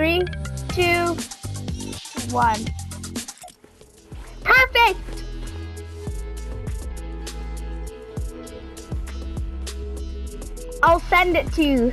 Three, two, one. Perfect! I'll send it to you.